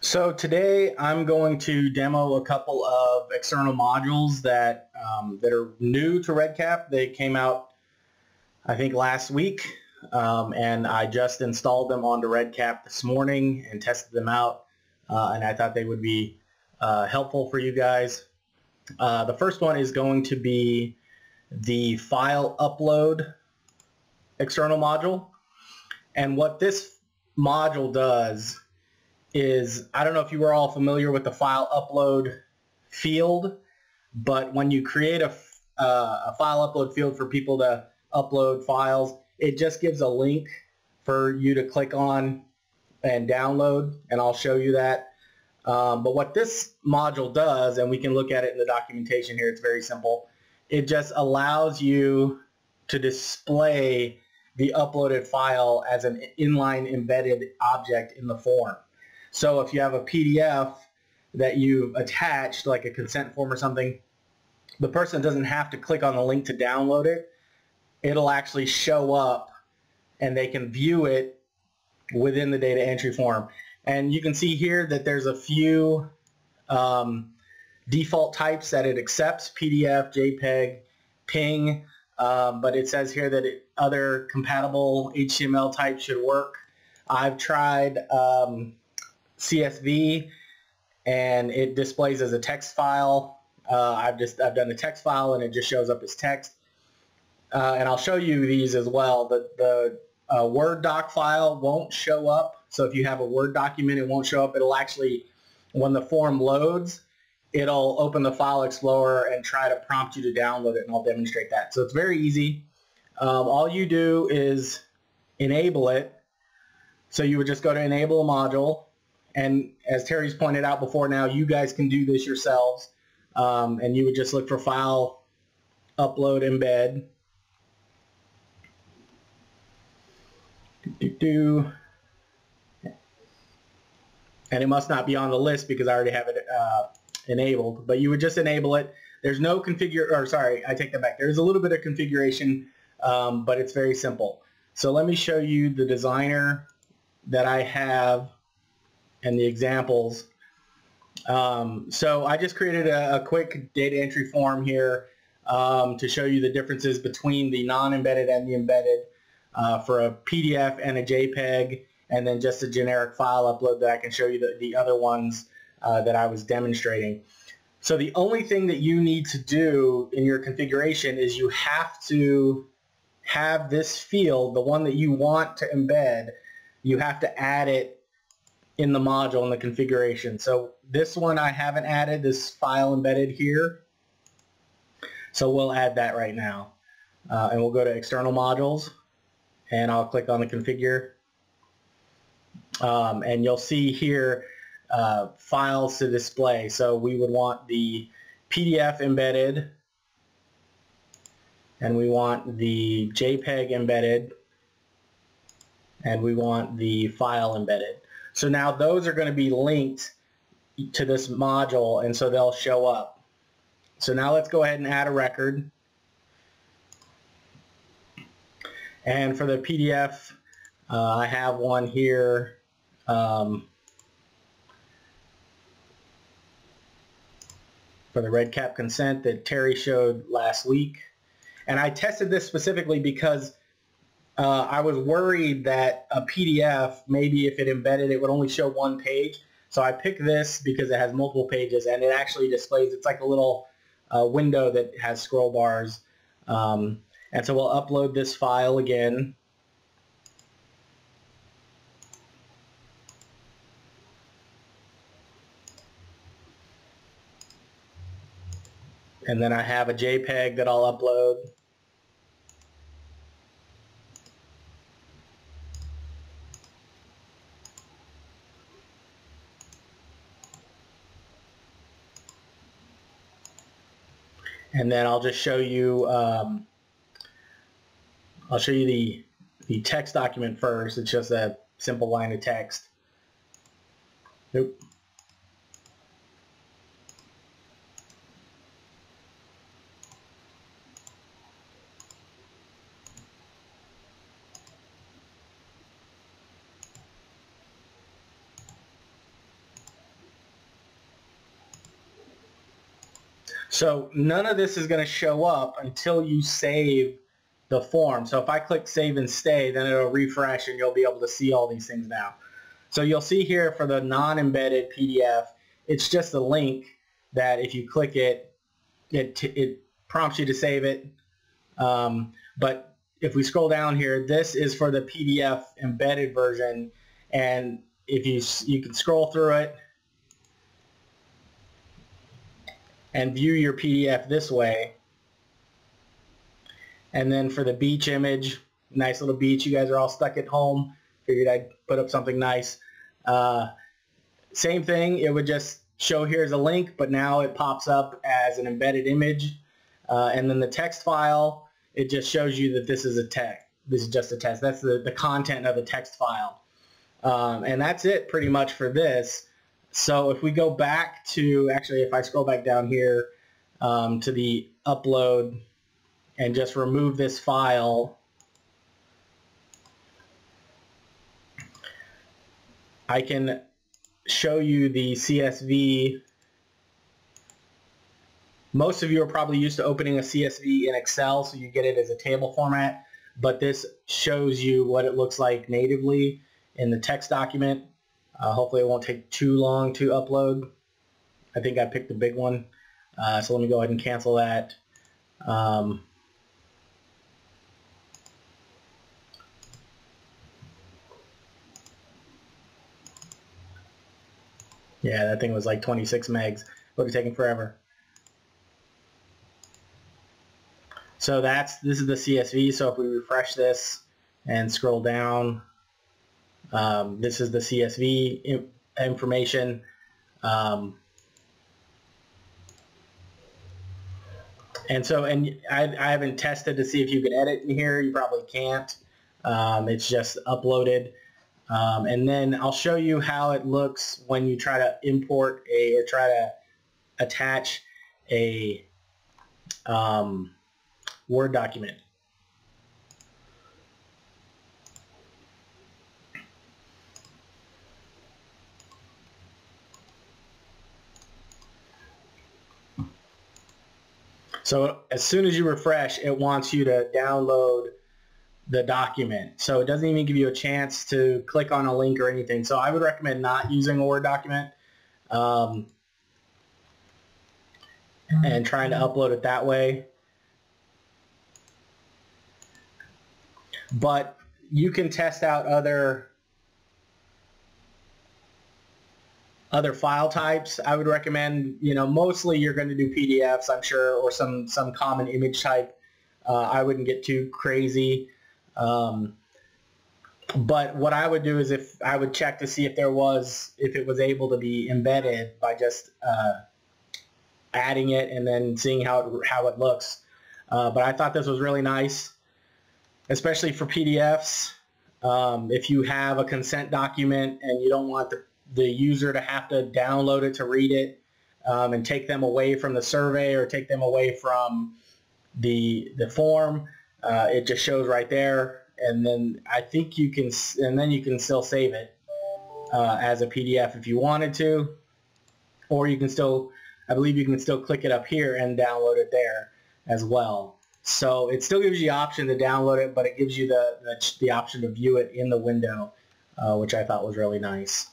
So today I'm going to demo a couple of external modules that um, that are new to REDCap. They came out I think last week um, and I just installed them onto REDCap this morning and tested them out uh, and I thought they would be uh, helpful for you guys. Uh, the first one is going to be the file upload external module and what this module does is, I don't know if you were all familiar with the file upload field, but when you create a, uh, a file upload field for people to upload files, it just gives a link for you to click on and download, and I'll show you that. Um, but what this module does, and we can look at it in the documentation here, it's very simple. It just allows you to display the uploaded file as an inline embedded object in the form. So if you have a PDF that you've attached, like a consent form or something, the person doesn't have to click on the link to download it. It'll actually show up and they can view it within the data entry form. And you can see here that there's a few um, default types that it accepts, PDF, JPEG, PNG, um, but it says here that it, other compatible HTML types should work. I've tried um, CSV and it displays as a text file. Uh, I've just I've done a text file and it just shows up as text. Uh, and I'll show you these as well. The, the uh, Word doc file won't show up. So if you have a Word document, it won't show up. It'll actually, when the form loads, it'll open the File Explorer and try to prompt you to download it, and I'll demonstrate that. So it's very easy. Um, all you do is enable it. So you would just go to Enable Module, and as Terry's pointed out before now, you guys can do this yourselves. Um, and you would just look for file, upload, embed. Do, do, do. And it must not be on the list because I already have it uh, enabled. But you would just enable it. There's no configure, or sorry, I take that back. There's a little bit of configuration, um, but it's very simple. So let me show you the designer that I have and the examples. Um, so I just created a, a, quick data entry form here um, to show you the differences between the non-embedded and the embedded uh, for a PDF and a JPEG and then just a generic file upload that I can show you the, the other ones uh, that I was demonstrating. So the only thing that you need to do in your configuration is you have to have this field, the one that you want to embed, you have to add it in the module in the configuration. So this one I haven't added, this file embedded here. So we'll add that right now. Uh, and we'll go to external modules and I'll click on the configure. Um, and you'll see here uh, files to display. So we would want the PDF embedded and we want the JPEG embedded and we want the file embedded. So now those are going to be linked to this module and so they'll show up. So now let's go ahead and add a record. And for the PDF, uh, I have one here. Um, for the REDCap consent that Terry showed last week. And I tested this specifically because uh, I was worried that a PDF, maybe if it embedded, it would only show one page. So I picked this because it has multiple pages and it actually displays, it's like a little uh, window that has scroll bars. Um, and so we'll upload this file again. And then I have a JPEG that I'll upload. And then I'll just show you um, I'll show you the the text document first. It's just a simple line of text. Nope So none of this is going to show up until you save the form. So if I click save and stay, then it'll refresh and you'll be able to see all these things now. So you'll see here for the non-embedded PDF, it's just a link that if you click it, it, it prompts you to save it. Um, but if we scroll down here, this is for the PDF embedded version. And if you, you can scroll through it and view your PDF this way. And then for the beach image, nice little beach. You guys are all stuck at home. Figured I'd put up something nice. Uh, same thing. It would just show here's a link, but now it pops up as an embedded image. Uh, and then the text file, it just shows you that this is a text. This is just a test. That's the, the content of the text file. Um, and that's it pretty much for this. So if we go back to, actually if I scroll back down here um, to the upload and just remove this file, I can show you the CSV. Most of you are probably used to opening a CSV in Excel, so you get it as a table format, but this shows you what it looks like natively in the text document. Uh, hopefully it won't take too long to upload. I think I picked the big one. Uh, so let me go ahead and cancel that. Um, yeah, that thing was like 26 megs. It would have taken forever. So that's this is the CSV. So if we refresh this and scroll down, um, this is the CSV information. Um, and so, and I, I, haven't tested to see if you can edit in here. You probably can't. Um, it's just uploaded. Um, and then I'll show you how it looks when you try to import a or try to attach a um, Word document. So as soon as you refresh, it wants you to download the document. So it doesn't even give you a chance to click on a link or anything. So I would recommend not using a Word document um, and trying to upload it that way. But you can test out other other file types, I would recommend, you know, mostly you're going to do PDFs, I'm sure, or some, some common image type. Uh, I wouldn't get too crazy. Um, but what I would do is if I would check to see if there was, if it was able to be embedded by just uh, adding it and then seeing how it, how it looks. Uh, but I thought this was really nice, especially for PDFs. Um, if you have a consent document and you don't want the the user to have to download it to read it um, and take them away from the survey or take them away from the the form. Uh, it just shows right there, and then I think you can, and then you can still save it uh, as a PDF if you wanted to, or you can still, I believe you can still click it up here and download it there as well. So it still gives you the option to download it, but it gives you the, the, the option to view it in the window, uh, which I thought was really nice.